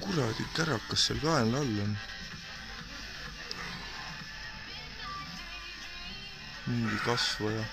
kuradi kärakas seal kaenla all on? mingi kasvaja